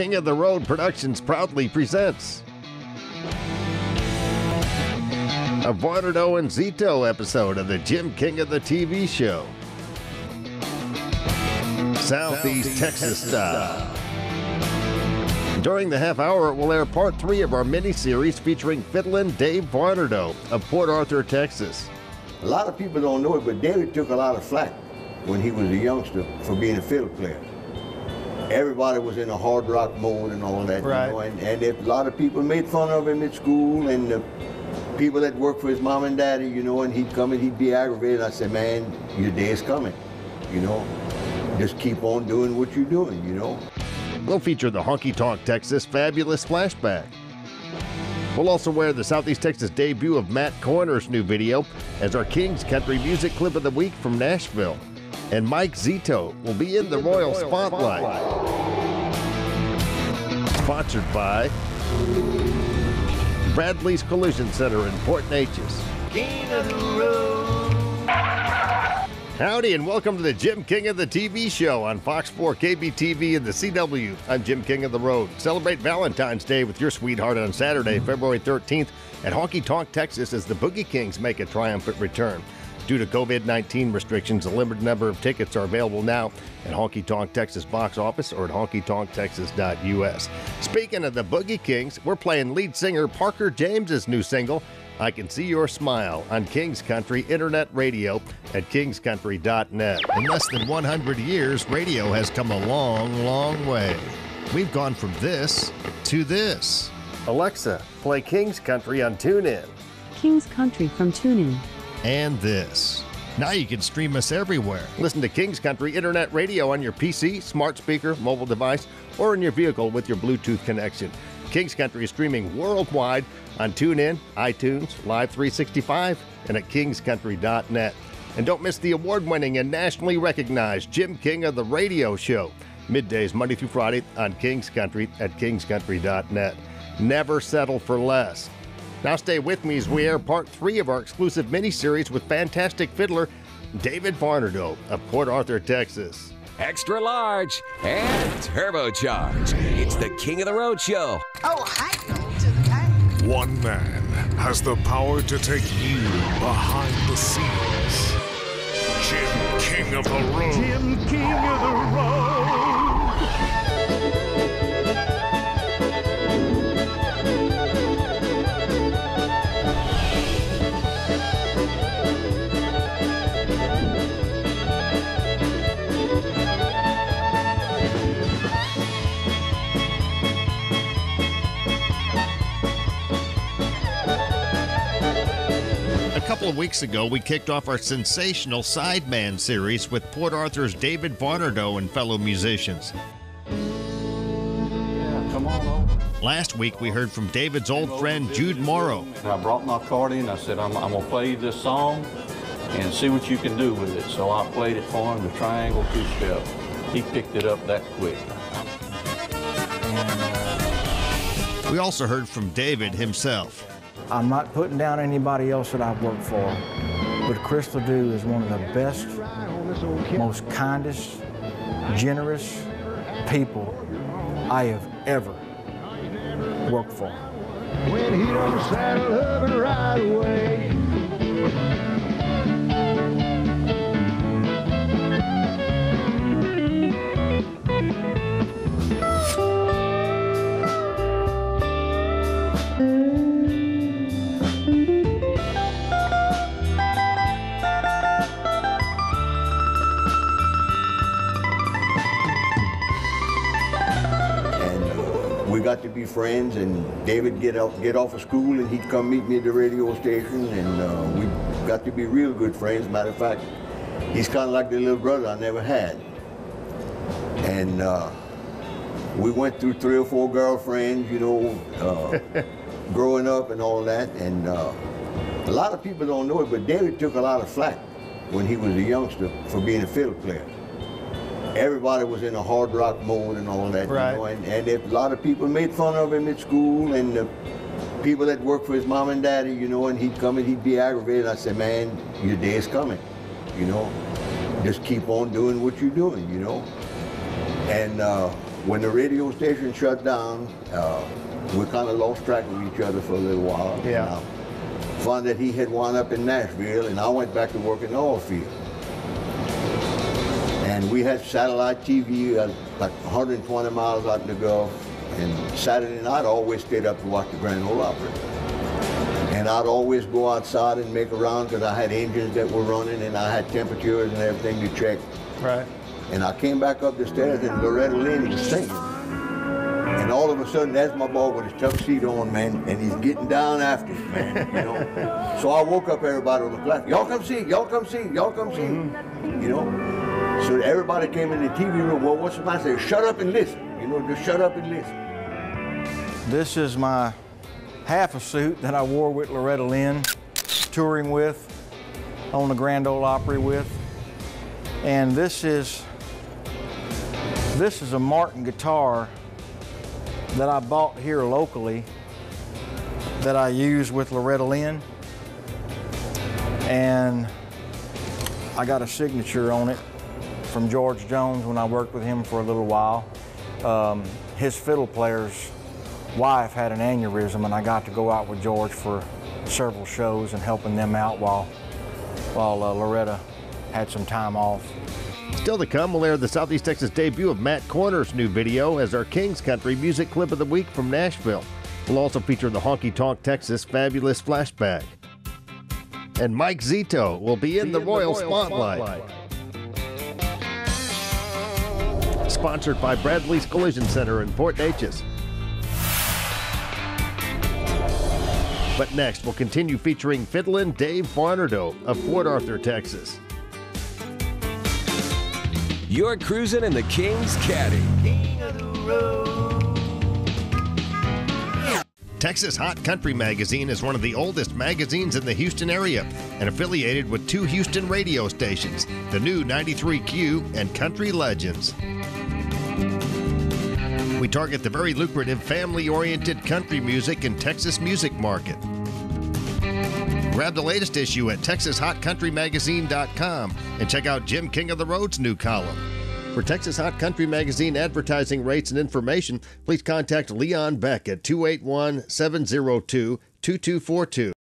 King of the Road Productions proudly presents a Varnado and Zito episode of the Jim King of the TV show. Southeast, Texas, style. During the half hour, we'll air part three of our mini-series featuring Fiddlin' Dave Varnado of Port Arthur, Texas. A lot of people don't know it, but David took a lot of flack when he was a youngster for being a fiddle player. Everybody was in a hard rock mode and all that, Right. you know, and, and if a lot of people made fun of him at school and the people that worked for his mom and daddy, you know, and he'd come and he'd be aggravated. I said, man, your day is coming, you know. Just keep on doing what you're doing, you know. We'll feature the Honky Tonk Texas Fabulous Flashback. We'll also wear the Southeast Texas debut of Matt Corner's new video as our King's Country Music Clip of the Week from Nashville. And Mike Zito will be in the Royal Spotlight. Sponsored by Bradley's Collision Center in Port Neches. Howdy and welcome to the Jim King of the TV show on Fox 4 KBTV and the CW. I'm Jim King of the Road. Celebrate Valentine's Day with your sweetheart on Saturday, February 13th at Honky Tonk, Texas as the Boogie Kings make a triumphant return. Due to COVID 19 restrictions, a limited number of tickets are available now at Honky Tonk Texas box office or at honkytonktexas.us. Speaking of the Boogie Kings, we're playing lead singer Parker James's new single, I Can See Your Smile, on Kings Country Internet Radio at kingscountry.net. In less than 100 years, radio has come a long, long way. We've gone from this to this. Alexa, play Kings Country on TuneIn. King's Country from TuneIn. And this. Now you can stream us everywhere. Listen to King's Country Internet Radio on your PC, smart speaker, mobile device, or in your vehicle with your Bluetooth connection. King's Country is streaming worldwide on TuneIn, iTunes, Live 365, and at kingscountry.net. And don't miss the award winning and nationally recognized Jim King of the Radio Show, middays Monday through Friday on King's Country at kingscountry.net. Never settle for less. Now stay with me as we air part three of our exclusive miniseries with fantastic fiddler David Varnado of Port Arthur, Texas. extra large, and turbocharged. It's the King of the Road Show. Oh, hi, to the time. One man has the power to take you behind the scenes. Jim King of the Road. Jim King of the Road. Couple of weeks ago, we kicked off our sensational Sideman series with Port Arthur's David Varnado and fellow musicians. Come on over. Last week, we heard from David's old friend Jude Morrow. I brought my accordion. I said, I'm, I'm going to play you this song and see what you can do with it. So I played it for him, the triangle two step. He picked it up that quick. We also heard from David himself. I'm not putting down anybody else that I've worked for, but Chris Ledoux is one of the best, most kindest, generous people I have ever worked for. When he don't saddle up and ride away. We got to be friends. And David get out, get off of school, and he'd come meet me at the radio station, and uh, we got to be real good friends. Matter of fact, he's kind of like the little brother I never had. And uh, we went through three or four girlfriends, you know, uh, growing up and all that. And uh, a lot of people don't know it, but David took a lot of flack when he was a youngster for being a fiddle player everybody was in a hard rock mode and all that. Right. You know, and, and if a lot of people made fun of him at school and the people that worked for his mom and daddy, you know, and he'd come and he'd be aggravated. I said, man, your day is coming, you know. Just keep on doing what you're doing, you know. And uh, when the radio station shut down, uh, we kind of lost track of each other for a little while. Yeah. And I found that he had wound up in Nashville, and I went back to work in the oil field. And we had satellite TV uh, like 120 miles out in the Gulf. And Saturday night, I always stayed up to watch the Grand Ole Opry. And I'd always go outside and make a round because I had engines that were running and I had temperatures and everything to check. Right. And I came back up the stairs and Loretta Lynn was singing. And all of a sudden, there's my boy with his tuxedo on, man, and he's getting down after it, man, you know. so I woke up everybody on the platform. Y'all come see, y'all come see, y'all come see, you know. So everybody came in the TV room. Well, what's the matter? I said, shut up and listen. You know, just shut up and listen. This is my half a suit that I wore with Loretta Lynn, touring with, on the Grand Ole Opry with. And this is this is a Martin guitar that I bought here locally that I use with Loretta Lynn. And I got a signature on it from George Jones when I worked with him for a little while. Um, his fiddle player's wife had an aneurysm, and I got to go out with George for several shows and helping them out while while uh, Loretta had some time off. Still to come, we'll air the Southeast Texas debut of Matt Corner's new video as our Kings Country music clip of the week from Nashville. We'll also feature the Honky Tonk Texas Fabulous Flashback. And Mike Zito will be in, the, Royal Spotlight. Sponsored by Bradley's Collision Center in Port Neches. But next, we'll continue featuring fiddlin' Dave Varnado of Port Arthur, Texas. You're cruising in the King's Caddy. Texas Hot Country Magazine is one of the oldest magazines in the Houston area and affiliated with two Houston radio stations, the new 93Q and Country Legends. Target the very lucrative family oriented country music and Texas music market. Grab the latest issue at TexasHotCountryMagazine.com and check out Jim King of the Road's new column. For Texas Hot Country Magazine advertising rates and information, please contact Leon Beck at 281 702 2242.